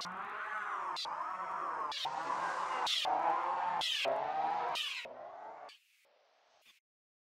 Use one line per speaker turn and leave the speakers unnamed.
you